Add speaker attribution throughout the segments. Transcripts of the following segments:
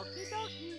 Speaker 1: Okidoki.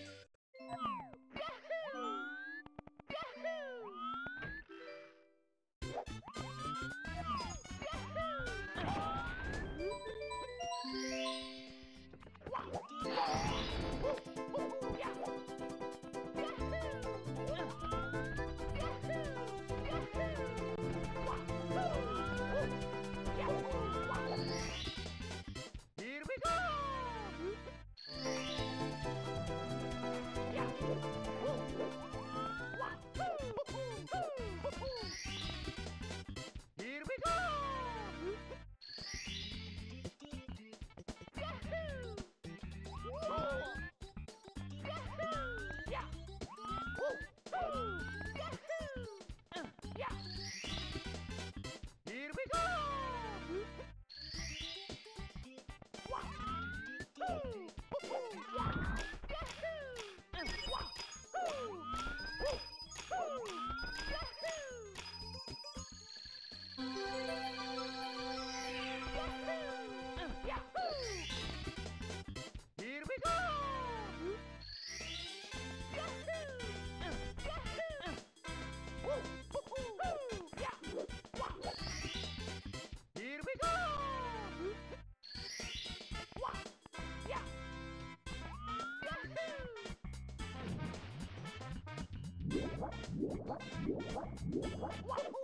Speaker 1: What?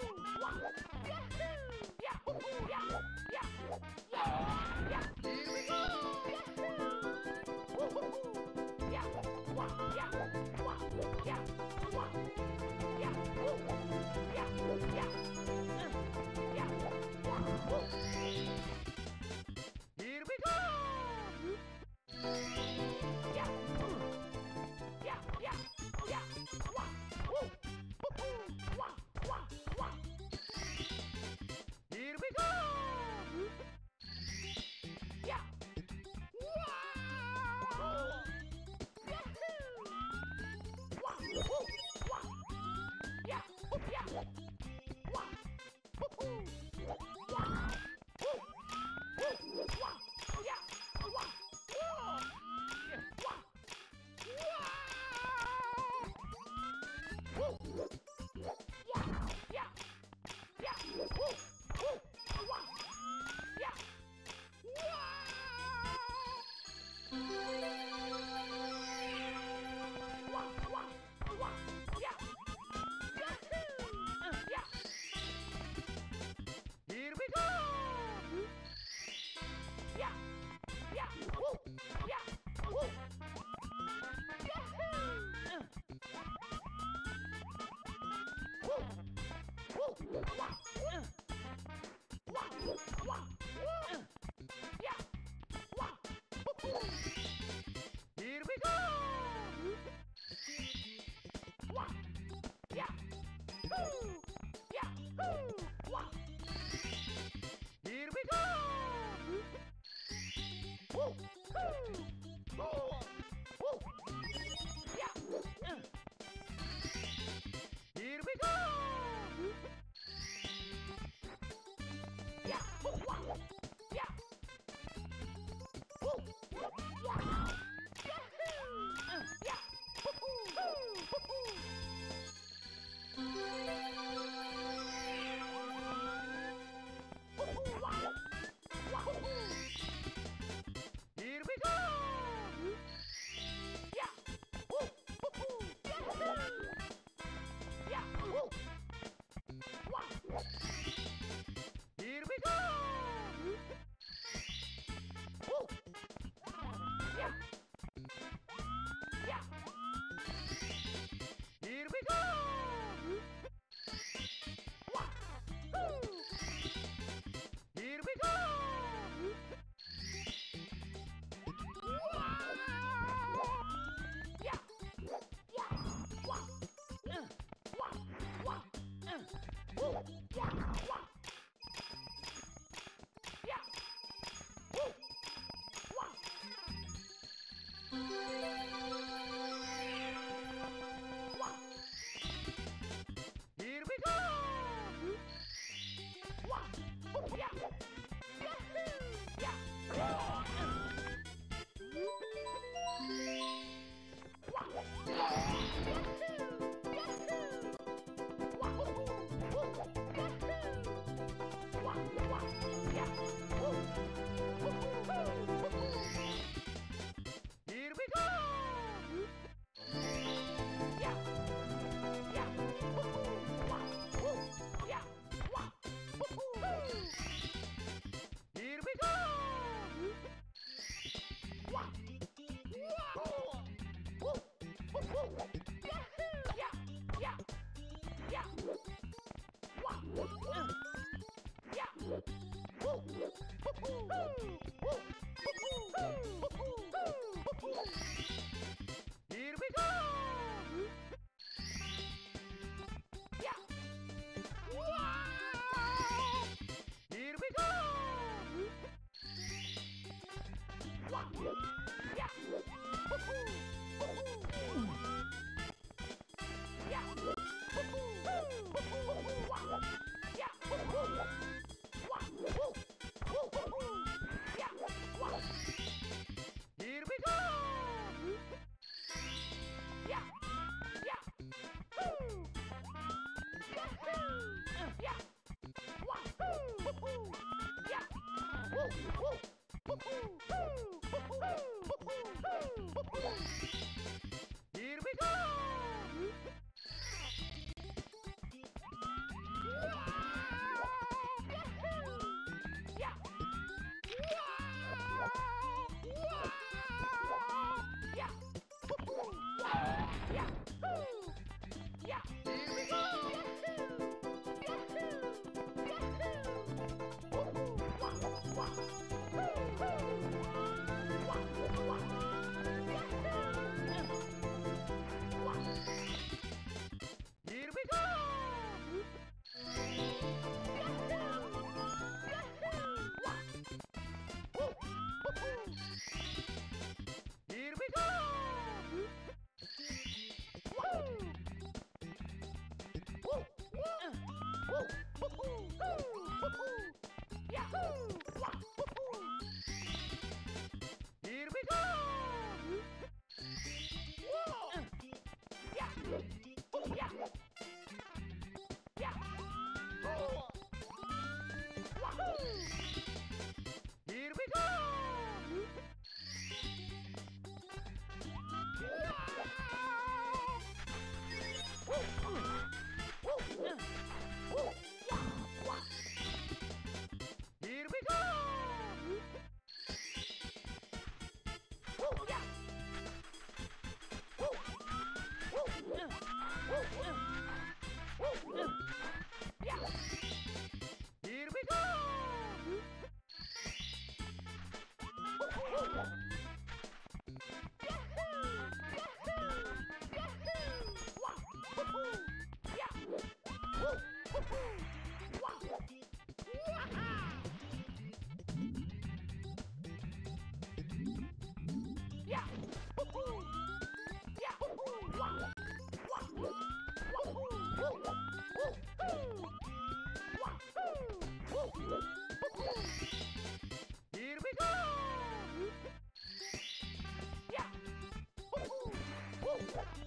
Speaker 1: Yeah.